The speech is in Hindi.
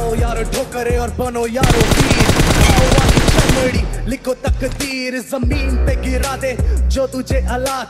आओ यारो, ठोकरे और बनो यारो वीर चमड़ी लिखो तकदीर, ज़मीन पे गिरा दे जो तुझे हालात